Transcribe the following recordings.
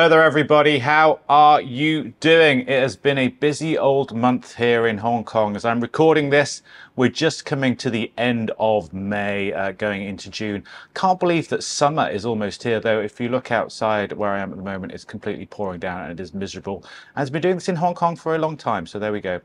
Hello there, everybody. How are you doing? It has been a busy old month here in Hong Kong. As I'm recording this, we're just coming to the end of May, uh, going into June. Can't believe that summer is almost here, though. If you look outside where I am at the moment, it's completely pouring down and it is miserable. And I've been doing this in Hong Kong for a long time, so there we go.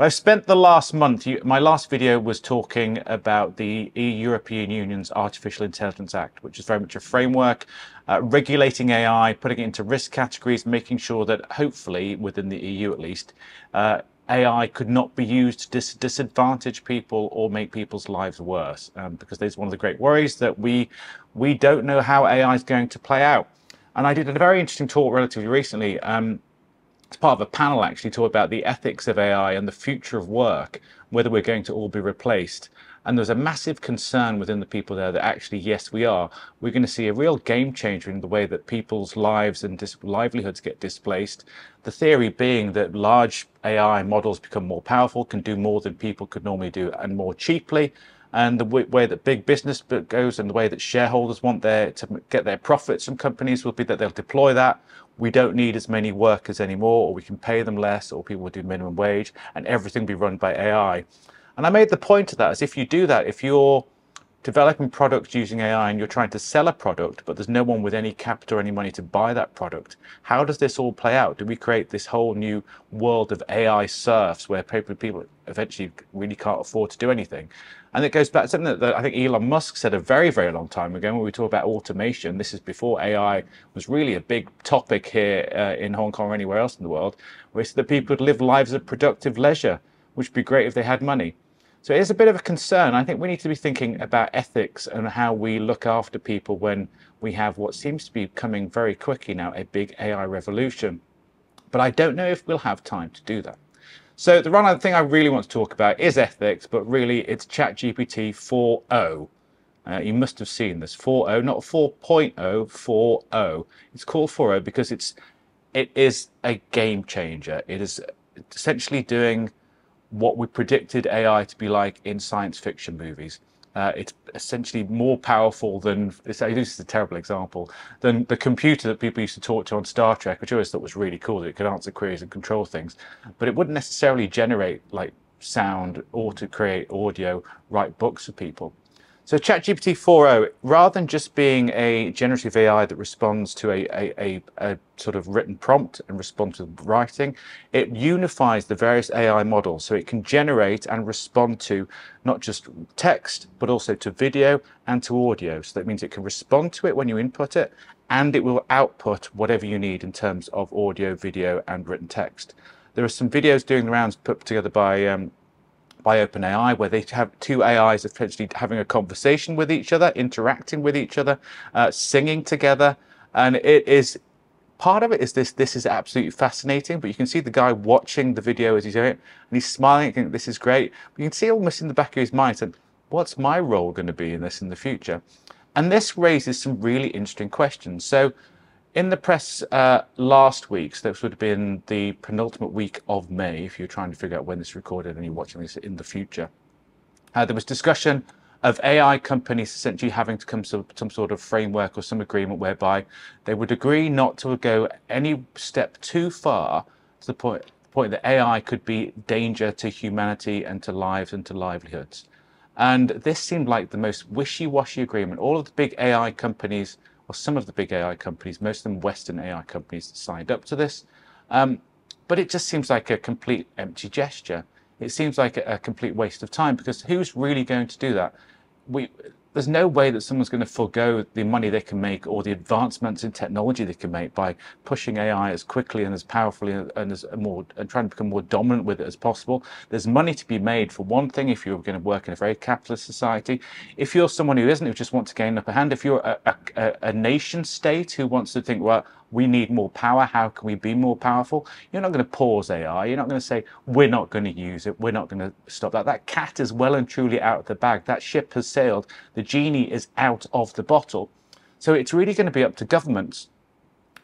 But I've spent the last month, my last video was talking about the European Union's Artificial Intelligence Act, which is very much a framework uh, regulating AI, putting it into risk categories, making sure that hopefully, within the EU at least, uh, AI could not be used to dis disadvantage people or make people's lives worse. Um, because there's one of the great worries that we we don't know how AI is going to play out. And I did a very interesting talk relatively recently. Um, as part of a panel actually talk about the ethics of AI and the future of work, whether we're going to all be replaced. And there's a massive concern within the people there that actually, yes, we are. We're going to see a real game changer in the way that people's lives and livelihoods get displaced. The theory being that large AI models become more powerful, can do more than people could normally do, and more cheaply. And the way that big business goes and the way that shareholders want their to get their profits from companies will be that they'll deploy that we don't need as many workers anymore, or we can pay them less, or people will do minimum wage, and everything will be run by AI. And I made the point of that as if you do that, if you're developing products using AI and you're trying to sell a product, but there's no one with any capital or any money to buy that product, how does this all play out? Do we create this whole new world of AI serfs where people eventually really can't afford to do anything? And it goes back to something that, I think Elon Musk said a very, very long time ago when we talk about automation. This is before AI was really a big topic here uh, in Hong Kong or anywhere else in the world, where he said that people would live lives of productive leisure, which would be great if they had money. So it is a bit of a concern. I think we need to be thinking about ethics and how we look after people when we have what seems to be coming very quickly now, a big AI revolution. But I don't know if we'll have time to do that. So the one thing I really want to talk about is ethics, but really it's ChatGPT 4o. Uh, you must have seen this 4o, not 4.0, 4o. It's called 4o because it's it is a game changer. It is essentially doing what we predicted AI to be like in science fiction movies. Uh, it's essentially more powerful than this is a terrible example than the computer that people used to talk to on Star Trek, which I always thought was really cool. That it could answer queries and control things, but it wouldn't necessarily generate like sound or to create audio, write books for people. So ChatGPT 4o, rather than just being a generative AI that responds to a, a, a, a, sort of written prompt and responds to writing, it unifies the various AI models so it can generate and respond to not just text, but also to video and to audio. So that means it can respond to it when you input it, and it will output whatever you need in terms of audio, video, and written text. There are some videos doing the rounds put together by um, by OpenAI, where they have two AIs essentially having a conversation with each other, interacting with each other, uh, singing together, and it is part of it is this this is absolutely fascinating but you can see the guy watching the video as he's doing it and he's smiling and this is great. But you can see almost in the back of his mind and what's my role going to be in this in the future? And this raises some really interesting questions. So in the press uh, last week, so this would have been the penultimate week of May, if you're trying to figure out when this recorded and you're watching this in the future, uh, there was discussion of AI companies essentially having to come to some sort of framework or some agreement whereby they would agree not to go any step too far to the point, point that AI could be danger to humanity and to lives and to livelihoods. And this seemed like the most wishy-washy agreement. All of the big AI companies some of the big AI companies, most of them Western AI companies, signed up to this. Um, but it just seems like a complete empty gesture. It seems like a, a complete waste of time because who's really going to do that? We, there's no way that someone's going to forego the money they can make or the advancements in technology they can make by pushing AI as quickly and as powerfully and as more and trying to become more dominant with it as possible. There's money to be made for one thing if you're going to work in a very capitalist society. If you're someone who isn't, who just wants to gain upper hand, if you're a, a, a nation state who wants to think, well, we need more power. How can we be more powerful? You're not going to pause AI. You're not going to say, we're not going to use it. We're not going to stop that. That cat is well and truly out of the bag. That ship has sailed. The genie is out of the bottle. So it's really going to be up to governments.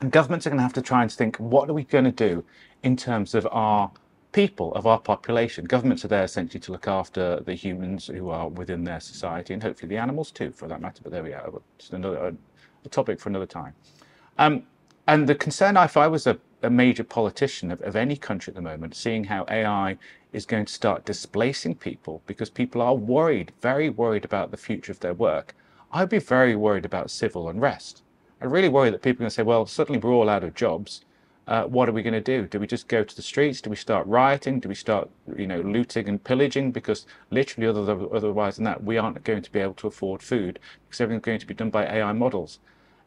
And governments are going to have to try and think, what are we going to do in terms of our people, of our population? Governments are there essentially to look after the humans who are within their society and hopefully the animals too, for that matter. But there we are. Just another a topic for another time. Um, And the concern, if I was a, a major politician of, of any country at the moment, seeing how AI is going to start displacing people because people are worried, very worried about the future of their work, I'd be very worried about civil unrest. I really worry that people are going to say, well, suddenly we're all out of jobs. Uh, what are we going to do? Do we just go to the streets? Do we start rioting? Do we start, you know, looting and pillaging? Because literally, other, otherwise than that, we aren't going to be able to afford food because everything's going to be done by AI models.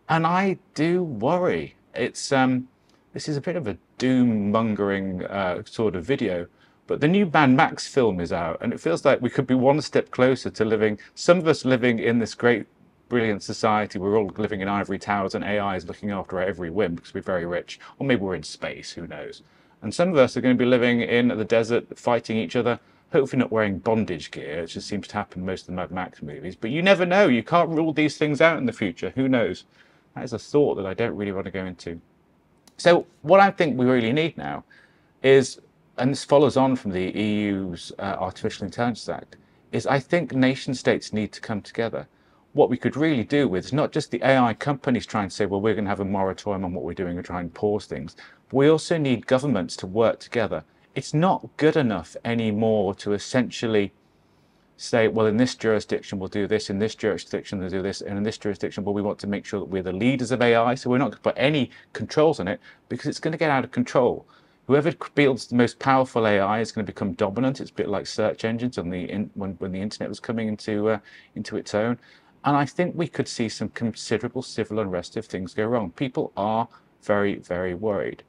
And I do worry. It's um, this is a bit of a doom mongering uh, sort of video. But the new Mad Max film is out, and it feels like we could be one step closer to living. Some of us living in this great brilliant society. We're all living in ivory towers and AI is looking after our every whim because we're very rich. Or maybe we're in space, who knows. And some of us are going to be living in the desert, fighting each other, hopefully not wearing bondage gear. It just seems to happen most of the Mad Max movies. But you never know. You can't rule these things out in the future. Who knows? That is a thought that I don't really want to go into. So what I think we really need now is, and this follows on from the EU's uh, Artificial Intelligence Act, is I think nation states need to come together what we could really do with is not just the AI companies trying to say, well, we're going to have a moratorium on what we're doing and try and pause things. We also need governments to work together. It's not good enough anymore to essentially say, well, in this jurisdiction, we'll do this, in this jurisdiction, we'll do this, and in this jurisdiction, well, we want to make sure that we're the leaders of AI. So we're not going to put any controls on it because it's going to get out of control. Whoever builds the most powerful AI is going to become dominant. It's a bit like search engines on the in, when, when the internet was coming into uh, into its own. And I think we could see some considerable civil unrest if things go wrong. People are very, very worried.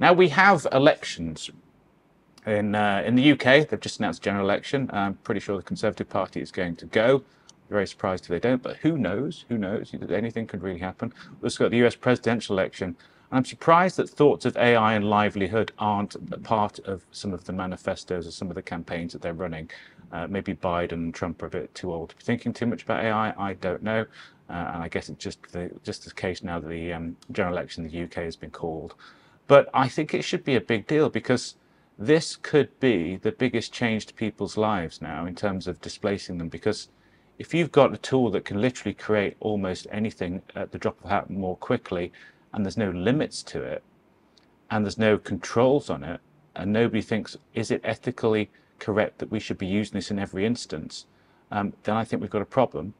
Now we have elections in uh, in the UK. They've just announced a general election. I'm pretty sure the Conservative Party is going to go. Very surprised if they don't, but who knows? Who knows? Anything could really happen. We've got the US presidential election. I'm surprised that thoughts of AI and livelihood aren't part of some of the manifestos or some of the campaigns that they're running. Uh, maybe Biden and Trump are a bit too old to be thinking too much about AI. I don't know. Uh, and I guess it's just the, just the case now that the um, general election in the UK has been called. But I think it should be a big deal because this could be the biggest change to people's lives now in terms of displacing them. Because if you've got a tool that can literally create almost anything at the drop of a hat more quickly, and there's no limits to it, and there's no controls on it, and nobody thinks, is it ethically correct that we should be using this in every instance, um, then I think we've got a problem.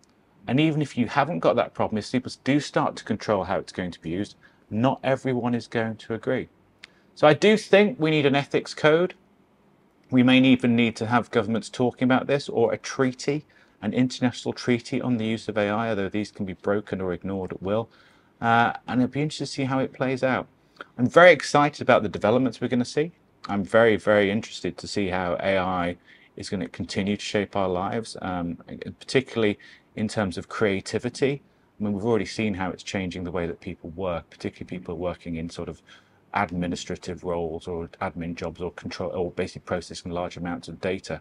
And even if you haven't got that problem, if people do start to control how it's going to be used, not everyone is going to agree. So I do think we need an ethics code. We may even need to have governments talking about this or a treaty, an international treaty on the use of AI, although these can be broken or ignored at will. Uh, and it'll be interesting to see how it plays out. I'm very excited about the developments we're going to see. I'm very, very interested to see how AI is going to continue to shape our lives, um, particularly in terms of creativity. I mean, we've already seen how it's changing the way that people work, particularly people working in sort of administrative roles or admin jobs or control or basically processing large amounts of data.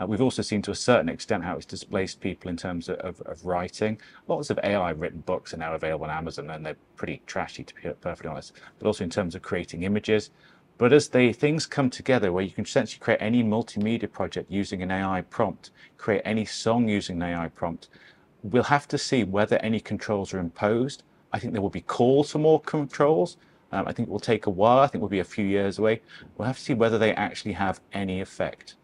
Uh, we've also seen to a certain extent how it's displaced people in terms of, of, of, writing. Lots of AI written books are now available on Amazon and they're pretty trashy to be perfectly honest, but also in terms of creating images. But as the things come together where you can essentially create any multimedia project using an AI prompt, create any song using an AI prompt, we'll have to see whether any controls are imposed. I think there will be calls for more controls. Um, I think it will take a while. I think we'll be a few years away. We'll have to see whether they actually have any effect.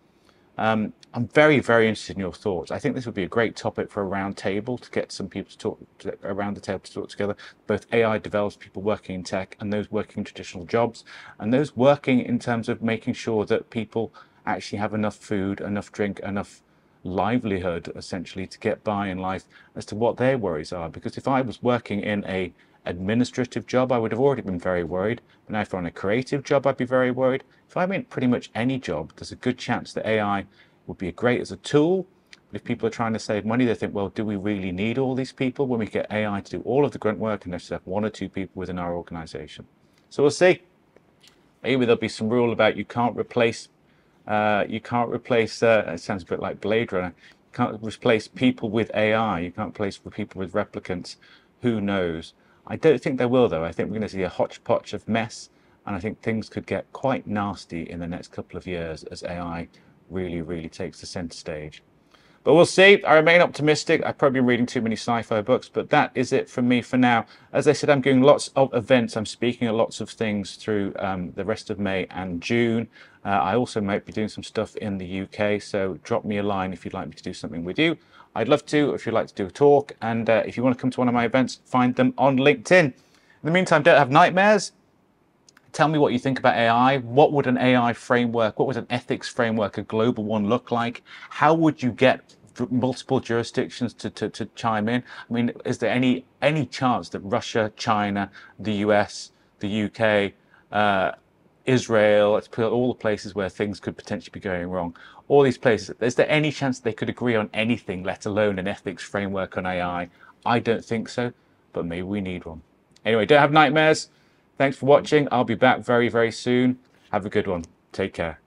Um, I'm very, very interested in your thoughts. I think this would be a great topic for a round table to get some people to talk to, around the table to talk together. Both AI developers, people working in tech, and those working in traditional jobs, and those working in terms of making sure that people actually have enough food, enough drink, enough livelihood, essentially, to get by in life as to what their worries are. Because if I was working in a administrative job, I would have already been very worried. But now if I'm on a creative job, I'd be very worried. If I'm in pretty much any job, there's a good chance that AI would be great as a tool. But if people are trying to save money, they think, well, do we really need all these people when we get AI to do all of the grunt work and just have one or two people within our organization? So we'll see. Maybe there'll be some rule about you can't replace, uh, you can't replace, uh, it sounds a bit like Blade Runner, you can't replace people with AI, you can't replace people with replicants. Who knows? I don't think there will, though. I think we're going to see a hodgepodge of mess, and I think things could get quite nasty in the next couple of years as AI really, really takes the center stage. But we'll see. I remain optimistic. I've probably been reading too many sci-fi books, but that is it from me for now. As I said, I'm doing lots of events. I'm speaking at lots of things through um, the rest of May and June. Uh, I also might be doing some stuff in the UK, so drop me a line if you'd like me to do something with you. I'd love to if you'd like to do a talk, and uh, if you want to come to one of my events, find them on LinkedIn. In the meantime, don't have nightmares. Tell me what you think about AI. What would an AI framework, what would an ethics framework, a global one look like? How would you get multiple jurisdictions to, to, to chime in? I mean, is there any any chance that Russia, China, the US, the UK, uh, Israel, put all the places where things could potentially be going wrong, all these places, is there any chance they could agree on anything, let alone an ethics framework on AI? I don't think so, but maybe we need one. Anyway, don't have nightmares. Thanks for watching. I'll be back very, very soon. Have a good one. Take care.